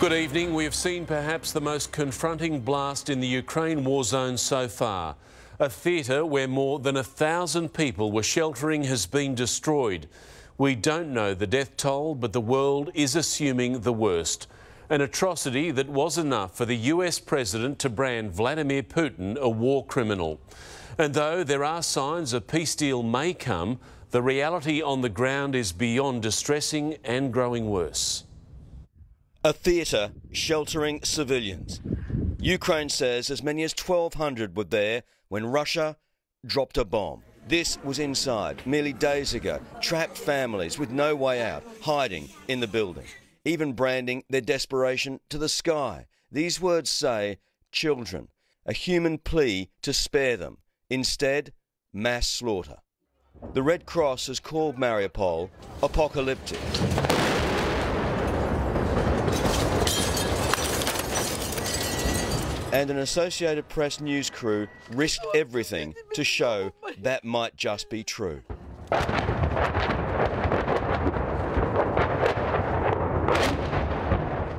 Good evening. We have seen perhaps the most confronting blast in the Ukraine war zone so far. A theatre where more than a thousand people were sheltering has been destroyed. We don't know the death toll, but the world is assuming the worst. An atrocity that was enough for the US president to brand Vladimir Putin a war criminal. And though there are signs a peace deal may come, the reality on the ground is beyond distressing and growing worse. A theatre sheltering civilians. Ukraine says as many as 1,200 were there when Russia dropped a bomb. This was inside merely days ago. Trapped families with no way out, hiding in the building, even branding their desperation to the sky. These words say children, a human plea to spare them. Instead, mass slaughter. The Red Cross has called Mariupol apocalyptic. And an Associated Press news crew risked everything to show that might just be true.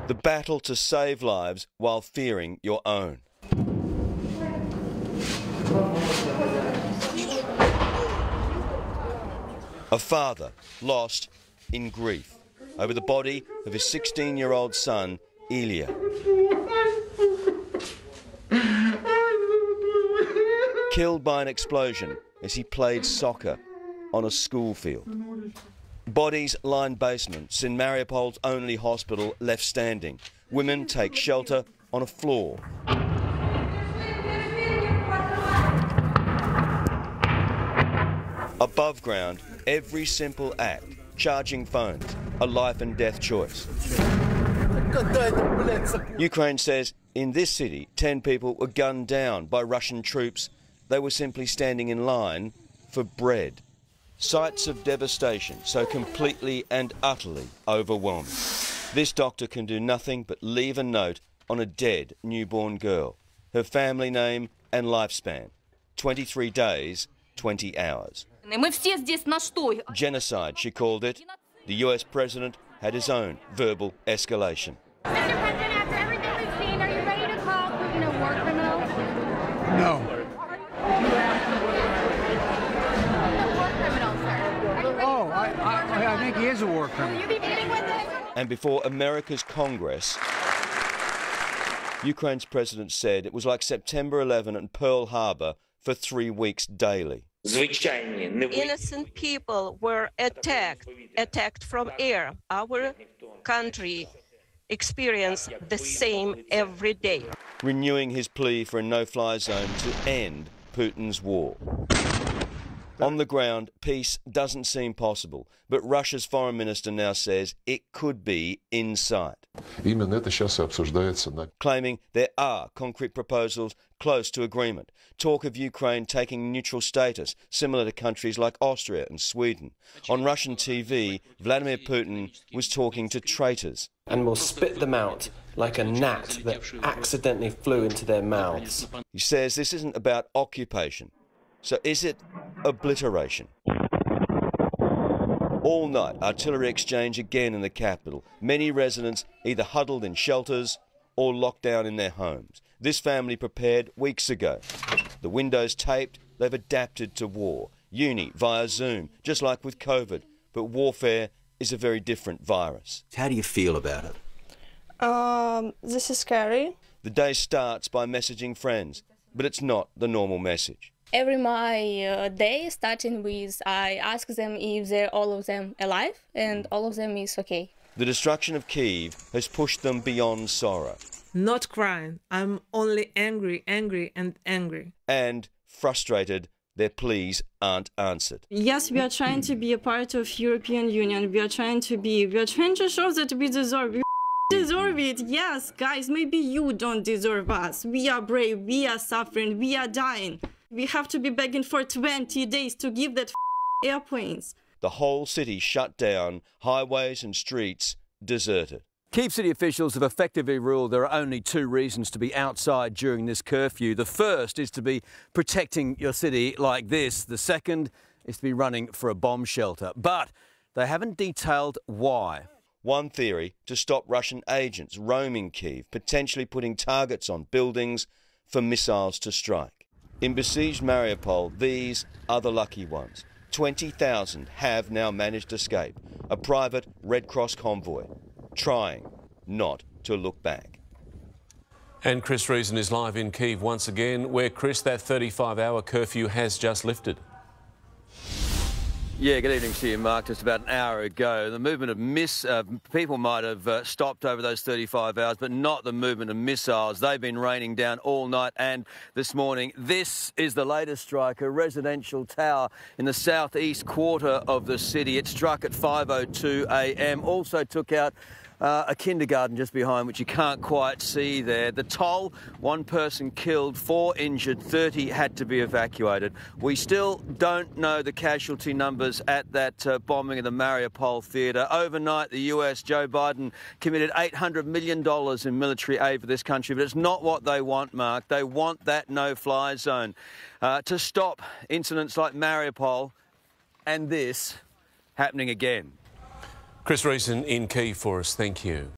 The battle to save lives while fearing your own. A father lost in grief over the body of his 16 year old son, Ilya. Killed by an explosion as he played soccer on a school field. Bodies line basements in Mariupol's only hospital left standing. Women take shelter on a floor. Above ground, every simple act, charging phones, a life and death choice. Ukraine says in this city, 10 people were gunned down by Russian troops. They were simply standing in line for bread. Sights of devastation, so completely and utterly overwhelming. This doctor can do nothing but leave a note on a dead newborn girl. Her family name and lifespan 23 days, 20 hours. Genocide, she called it. The US president had his own verbal escalation. Be and before America's Congress, Ukraine's president said it was like September 11 and Pearl Harbor for three weeks daily. Innocent people were attacked, attacked from air. Our country experienced the same every day. Renewing his plea for a no fly zone to end Putin's war. On the ground, peace doesn't seem possible, but Russia's foreign minister now says it could be in sight. Claiming there are concrete proposals close to agreement. Talk of Ukraine taking neutral status, similar to countries like Austria and Sweden. On Russian TV, Vladimir Putin was talking to traitors. And will spit them out like a gnat that accidentally flew into their mouths. He says this isn't about occupation. So is it obliteration? All night, artillery exchange again in the capital. Many residents either huddled in shelters or locked down in their homes. This family prepared weeks ago. The windows taped, they've adapted to war. Uni via Zoom, just like with COVID. But warfare is a very different virus. How do you feel about it? Um, this is scary. The day starts by messaging friends, but it's not the normal message. Every my uh, day starting with I ask them if they're all of them alive and all of them is okay. The destruction of Kiev has pushed them beyond sorrow Not crying. I'm only angry, angry, and angry. and frustrated their pleas aren't answered. Yes, we are trying to be a part of European Union. We are trying to be. We are trying to show that we deserve. We deserve it. Yes, guys. Maybe you don't deserve us. We are brave. We are suffering. We are dying. We have to be begging for 20 days to give that airplanes. The whole city shut down, highways and streets deserted. Kiev city officials have effectively ruled there are only two reasons to be outside during this curfew. The first is to be protecting your city like this. The second is to be running for a bomb shelter. But they haven't detailed why. One theory to stop Russian agents roaming Kiev, potentially putting targets on buildings for missiles to strike. In besieged Mariupol, these are the lucky ones. 20,000 have now managed to escape. A private Red Cross convoy, trying not to look back. And Chris Reason is live in Kiev once again, where, Chris, that 35 hour curfew has just lifted. Yeah, good evening to you, Mark. Just about an hour ago, the movement of miss uh, people might have uh, stopped over those 35 hours, but not the movement of missiles. They've been raining down all night and this morning. This is the latest strike, a residential tower in the southeast quarter of the city. It struck at 5:02 a.m. Also took out uh, a kindergarten just behind, which you can't quite see there. The toll one person killed, four injured, 30 had to be evacuated. We still don't know the casualty numbers at that uh, bombing of the Mariupol theatre. Overnight, the US, Joe Biden, committed $800 million in military aid for this country, but it's not what they want, Mark. They want that no fly zone uh, to stop incidents like Mariupol and this happening again. Chris Reason in Kiev for us. Thank you.